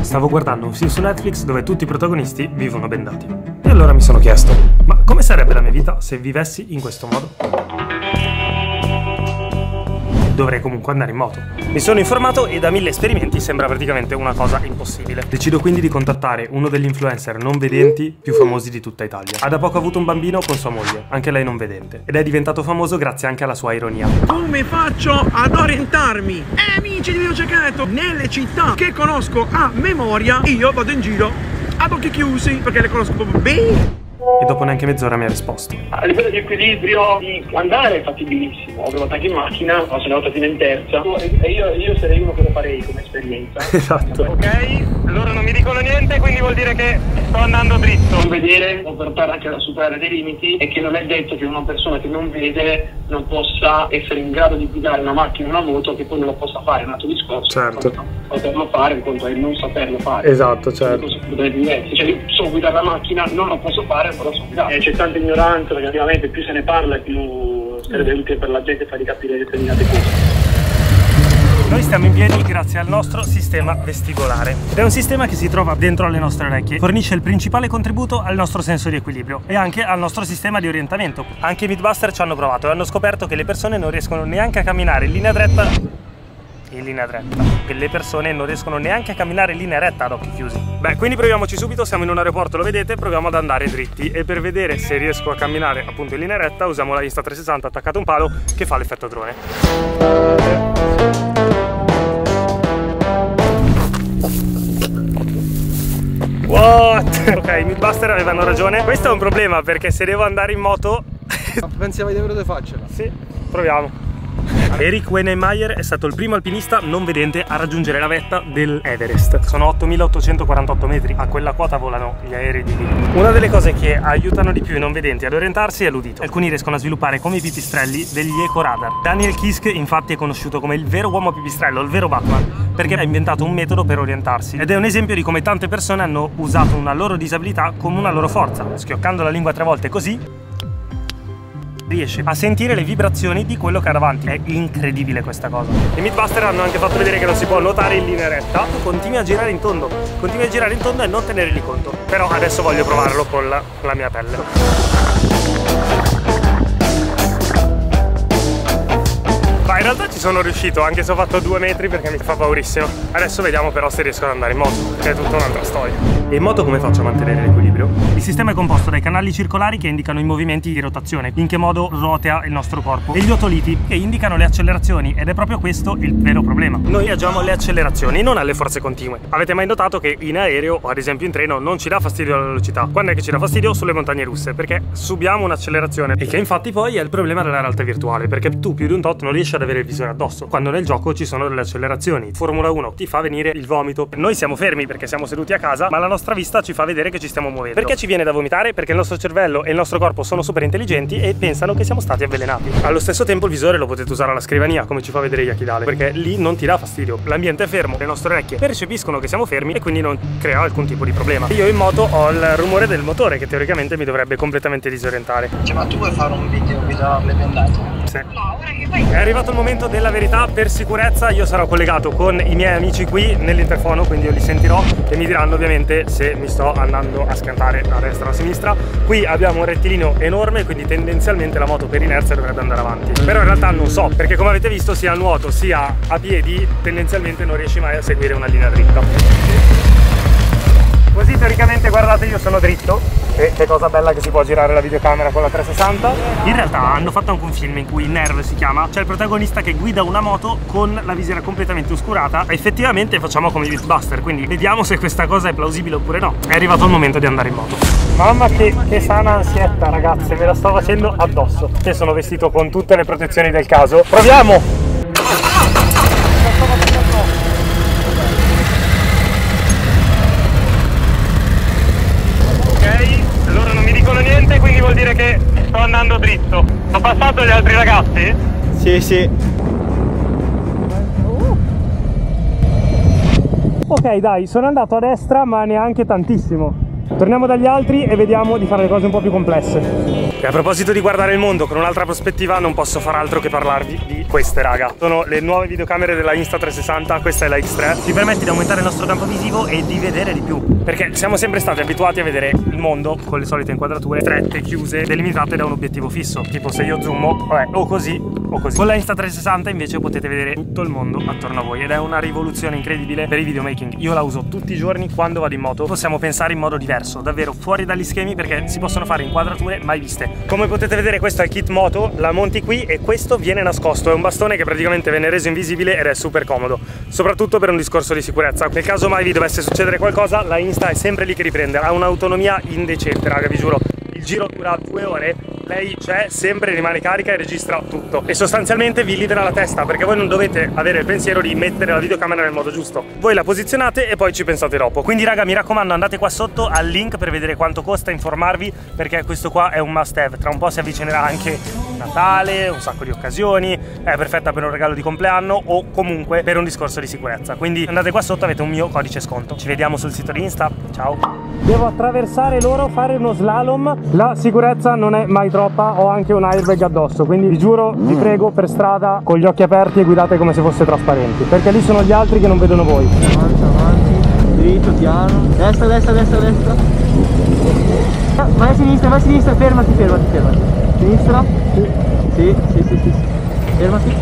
Stavo guardando un film su Netflix dove tutti i protagonisti vivono bendati. E allora mi sono chiesto, ma come sarebbe la mia vita se vivessi in questo modo? Dovrei comunque andare in moto. Mi sono informato e da mille esperimenti sembra praticamente una cosa impossibile. Decido quindi di contattare uno degli influencer non vedenti più famosi di tutta Italia. Ha da poco avuto un bambino con sua moglie, anche lei non vedente, ed è diventato famoso grazie anche alla sua ironia. Come faccio ad orientarmi? Eh amici di Videoceccato, nelle città che conosco a memoria, io vado in giro ad occhi chiusi perché le conosco proprio bene e dopo neanche mezz'ora mi ha risposto. A livello di equilibrio, di andare è fattibilissimo. Ho provato anche in macchina, ho sono andato fino in terza e io, io, sarei uno che lo farei come esperienza. Esatto. Ok, loro non mi dicono niente, quindi vuol dire che sto andando dritto. Non vedere può portare anche a superare dei limiti e che non è detto che una persona che non vede non possa essere in grado di guidare una macchina o una moto che poi non lo possa fare, è un altro discorso. Certo. Poterlo fare, in conto è non saperlo fare. Esatto, certo. Cioè, so guidare la macchina, non lo posso fare, guidare. c'è tanta ignoranza, perché ovviamente più se ne parla, più sarebbe utile per la gente fargli capire determinate cose. Noi stiamo in piedi grazie al nostro sistema vestibolare è un sistema che si trova dentro alle nostre orecchie, fornisce il principale contributo al nostro senso di equilibrio e anche al nostro sistema di orientamento. Anche i Mythbuster ci hanno provato e hanno scoperto che le persone non riescono neanche a camminare in linea dritta in linea retta che le persone non riescono neanche a camminare in linea retta ad occhi chiusi beh quindi proviamoci subito siamo in un aeroporto lo vedete proviamo ad andare dritti e per vedere se riesco a camminare appunto in linea retta usiamo la Insta360 attaccata a un palo che fa l'effetto drone What? ok, i Mythbuster avevano ragione. Questo è un problema perché se devo andare in moto... Pensavi di averlo farcela? Sì, proviamo. Eric Wennemeyer è stato il primo alpinista non vedente a raggiungere la vetta dell'Everest. Sono 8848 metri, a quella quota volano gli aerei di lì. Una delle cose che aiutano di più i non vedenti ad orientarsi è l'udito. Alcuni riescono a sviluppare come i pipistrelli degli ecoradar. Daniel Kisk infatti è conosciuto come il vero uomo pipistrello, il vero Batman, perché ha inventato un metodo per orientarsi. Ed è un esempio di come tante persone hanno usato una loro disabilità come una loro forza, schioccando la lingua tre volte così riesce a sentire le vibrazioni di quello che ha davanti. È incredibile questa cosa. I Mythbuster hanno anche fatto vedere che non si può nuotare in linea retta. Tu continui a girare in tondo, continui a girare in tondo e non tenere di conto. Però adesso voglio provarlo con la, la mia pelle. In realtà ci sono riuscito anche se ho fatto due metri perché mi fa paurissimo. Adesso vediamo però se riesco ad andare in moto, che è tutta un'altra storia. E in moto come faccio a mantenere l'equilibrio? Il sistema è composto dai canali circolari che indicano i movimenti di rotazione, in che modo rotea il nostro corpo, e gli otoliti che indicano le accelerazioni ed è proprio questo il vero problema. Noi agiamo alle accelerazioni, non alle forze continue. Avete mai notato che in aereo o ad esempio in treno non ci dà fastidio la velocità? Quando è che ci dà fastidio? Sulle montagne russe, perché subiamo un'accelerazione e che infatti poi è il problema della realtà virtuale, perché tu più di un tot non riesci a ad avere il visore addosso, quando nel gioco ci sono delle accelerazioni. Formula 1 ti fa venire il vomito. Noi siamo fermi perché siamo seduti a casa, ma la nostra vista ci fa vedere che ci stiamo muovendo. Perché ci viene da vomitare? Perché il nostro cervello e il nostro corpo sono super intelligenti e pensano che siamo stati avvelenati. Allo stesso tempo il visore lo potete usare alla scrivania, come ci fa vedere Yakidale, perché lì non ti dà fastidio. L'ambiente è fermo, le nostre orecchie percepiscono che siamo fermi e quindi non crea alcun tipo di problema. Io in moto ho il rumore del motore che teoricamente mi dovrebbe completamente disorientare. Cioè, ma tu vuoi fare un video guida le fai? È arrivato il momento della verità, per sicurezza io sarò collegato con i miei amici qui nell'interfono, quindi io li sentirò e mi diranno ovviamente se mi sto andando a schiantare a destra o a sinistra. Qui abbiamo un rettilineo enorme, quindi tendenzialmente la moto per inerzia dovrebbe andare avanti. Però in realtà non so, perché come avete visto sia a nuoto sia a piedi, tendenzialmente non riesci mai a seguire una linea dritta. Così teoricamente guardate io sono dritto e che cosa bella che si può girare la videocamera con la 360 In realtà hanno fatto anche un film in cui Nerve si chiama. C'è il protagonista che guida una moto con la visiera completamente oscurata. Effettivamente facciamo come i Mythbuster Quindi vediamo se questa cosa è plausibile oppure no. È arrivato il momento di andare in moto. Mamma che, che sana ansietta ragazze Me la sto facendo addosso. Che sono vestito con tutte le protezioni del caso. Proviamo! vuol dire che sto andando dritto. Ho passato gli altri ragazzi? Sì, sì. Ok dai, sono andato a destra ma neanche tantissimo. Torniamo dagli altri e vediamo di fare le cose un po' più complesse. E a proposito di guardare il mondo con un'altra prospettiva, non posso far altro che parlarvi di queste, raga. Sono le nuove videocamere della Insta360, questa è la X3. Ti permette di aumentare il nostro campo visivo e di vedere di più. Perché siamo sempre stati abituati a vedere il mondo con le solite inquadrature strette, chiuse, delimitate da un obiettivo fisso. Tipo se io zoomo, vabbè, o così o così. Con la Insta360 invece potete vedere tutto il mondo attorno a voi ed è una rivoluzione incredibile per i videomaking. Io la uso tutti i giorni quando vado in moto. Possiamo pensare in modo diverso, davvero fuori dagli schemi perché si possono fare inquadrature mai viste. Come potete vedere questo è il kit moto, la monti qui e questo viene nascosto. È un bastone che praticamente viene reso invisibile ed è super comodo, soprattutto per un discorso di sicurezza. Nel caso mai vi dovesse succedere qualcosa, la Insta è sempre lì che riprende. Ha un'autonomia indecente, raga, vi giuro. Il giro dura due ore, lei c'è, sempre rimane carica e registra tutto. E sostanzialmente vi libera la testa perché voi non dovete avere il pensiero di mettere la videocamera nel modo giusto. Voi la posizionate e poi ci pensate dopo. Quindi raga mi raccomando andate qua sotto al link per vedere quanto costa, informarvi perché questo qua è un must have. Tra un po' si avvicinerà anche Natale, un sacco di occasioni, è perfetta per un regalo di compleanno o comunque per un discorso di sicurezza. Quindi andate qua sotto, avete un mio codice sconto. Ci vediamo sul sito di Insta, ciao! Devo attraversare loro, fare uno slalom, la sicurezza non è mai troppa, ho anche un airbag addosso, quindi vi giuro, vi prego, per strada con gli occhi aperti e guidate come se fosse trasparenti, perché lì sono gli altri che non vedono voi. Avanti, avanti, dritto, piano, destra, destra, destra, destra. Vai a sinistra, vai a sinistra, fermati, fermati, fermati. Sinistra? Sì. Sì, sì, sì, sì. Fermati.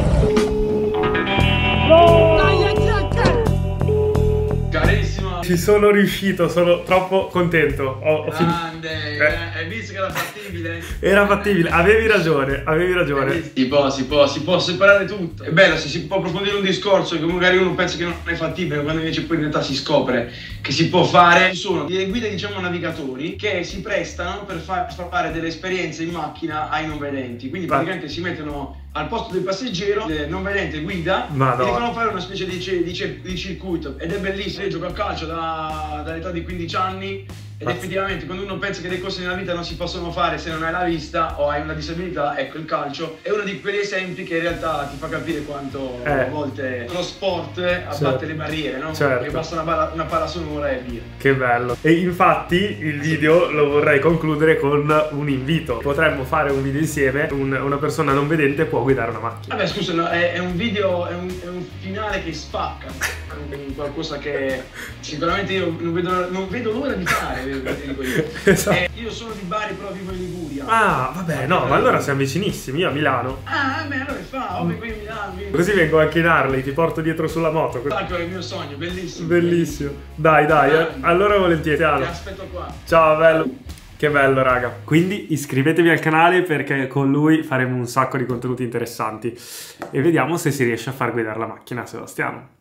Carissimo. Ci sono riuscito, sono troppo contento. Ho, ho fin- Grande, Eh. hai visto che era fattibile? Era fattibile, avevi ragione, avevi ragione. Si può, si può, si può separare tutto. È bello se si può approfondire un discorso che magari uno pensa che non è fattibile, quando invece poi in realtà si scopre che si può fare. Ci sono delle guide, diciamo, navigatori che si prestano per far fare delle esperienze in macchina ai non vedenti. Quindi praticamente si mettono al posto del passeggero, il non vedente guida Madonna. e gli fanno fare una specie di, di di circuito. Ed è bellissimo. Io gioco a calcio da- dall'età di 15 anni. Ed effettivamente quando uno pensa che le cose nella vita non si possono fare se non hai la vista o hai una disabilità, ecco il calcio è uno di quegli esempi che in realtà ti fa capire quanto Eh. a volte lo sport abbatte Certo. le barriere, no? Certo. Perché basta una palla, una palla sonora e via. Che bello. E infatti il video lo vorrei concludere con un invito. Potremmo fare un video insieme, un- una persona non vedente può guidare una macchina. Vabbè scusa, no, è, è un video, è un, è un finale che spacca, qualcosa che sicuramente io non vedo, non vedo l'ora di fare. Esatto. Eh, io sono di Bari però vivo in Liguria. Ah, vabbè, no, ma allora siamo vicinissimi, io a Milano. Ah, beh, allora fa, ovvio qui a Milano, vieni. Così vengo anche in Harley, ti porto dietro sulla moto. Sacco è il mio sogno, bellissimo. Bellissimo. Dai, dai, eh. allora volentieri. Ti aspetto qua. Ciao, bello. Che bello, raga. Quindi iscrivetevi al canale perché con lui faremo un sacco di contenuti interessanti. E vediamo se si riesce a far guidare la macchina Sebastiano.